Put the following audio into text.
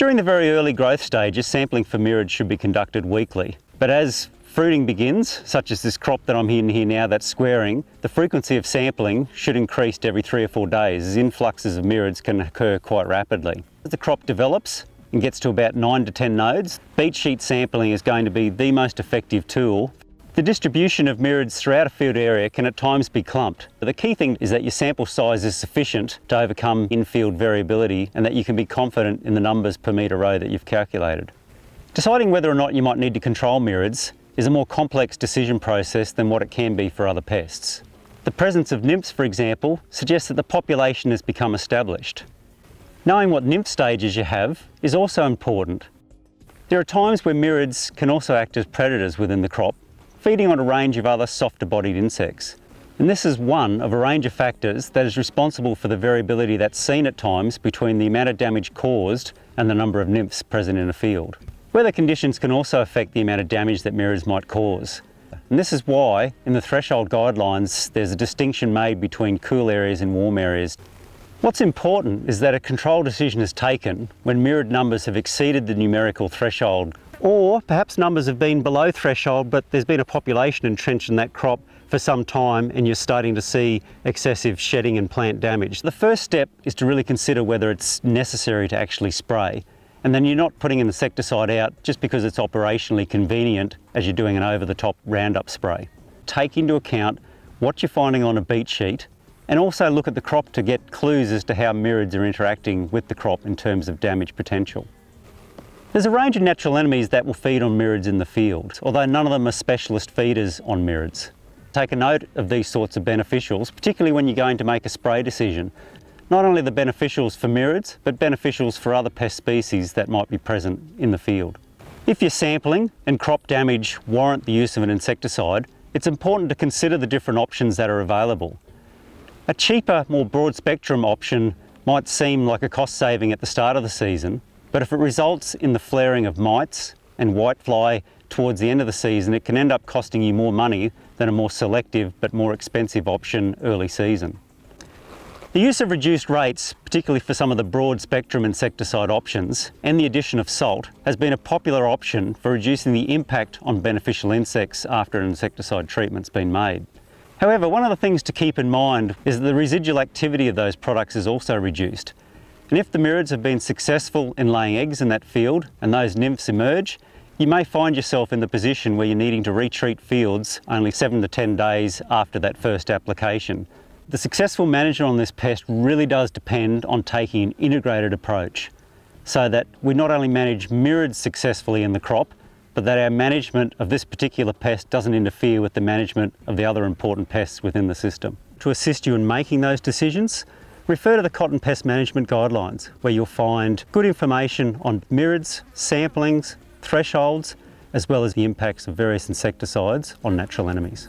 During the very early growth stages, sampling for mirids should be conducted weekly. But as fruiting begins, such as this crop that I'm in here now that's squaring, the frequency of sampling should increase every three or four days as influxes of mirids can occur quite rapidly. As the crop develops and gets to about nine to 10 nodes, beat sheet sampling is going to be the most effective tool the distribution of mirids throughout a field area can at times be clumped. But the key thing is that your sample size is sufficient to overcome in-field variability and that you can be confident in the numbers per metre row that you've calculated. Deciding whether or not you might need to control mirids is a more complex decision process than what it can be for other pests. The presence of nymphs, for example, suggests that the population has become established. Knowing what nymph stages you have is also important. There are times where mirids can also act as predators within the crop feeding on a range of other softer bodied insects. And this is one of a range of factors that is responsible for the variability that's seen at times between the amount of damage caused and the number of nymphs present in a field. Weather conditions can also affect the amount of damage that mirids might cause. And this is why, in the threshold guidelines, there's a distinction made between cool areas and warm areas. What's important is that a control decision is taken when mirid numbers have exceeded the numerical threshold or perhaps numbers have been below threshold, but there's been a population entrenched in that crop for some time and you're starting to see excessive shedding and plant damage. The first step is to really consider whether it's necessary to actually spray. And then you're not putting insecticide out just because it's operationally convenient as you're doing an over-the-top Roundup spray. Take into account what you're finding on a beat sheet and also look at the crop to get clues as to how mirids are interacting with the crop in terms of damage potential. There's a range of natural enemies that will feed on mirids in the field, although none of them are specialist feeders on mirids. Take a note of these sorts of beneficials, particularly when you're going to make a spray decision. Not only the beneficials for mirids, but beneficials for other pest species that might be present in the field. If your sampling and crop damage warrant the use of an insecticide, it's important to consider the different options that are available. A cheaper, more broad spectrum option might seem like a cost saving at the start of the season, but if it results in the flaring of mites and whitefly towards the end of the season, it can end up costing you more money than a more selective but more expensive option early season. The use of reduced rates, particularly for some of the broad spectrum insecticide options, and the addition of salt, has been a popular option for reducing the impact on beneficial insects after an insecticide treatment's been made. However, one of the things to keep in mind is that the residual activity of those products is also reduced, and if the mirids have been successful in laying eggs in that field and those nymphs emerge, you may find yourself in the position where you're needing to retreat fields only seven to 10 days after that first application. The successful management on this pest really does depend on taking an integrated approach so that we not only manage mirids successfully in the crop, but that our management of this particular pest doesn't interfere with the management of the other important pests within the system. To assist you in making those decisions, refer to the Cotton Pest Management Guidelines where you'll find good information on mirids, samplings, thresholds, as well as the impacts of various insecticides on natural enemies.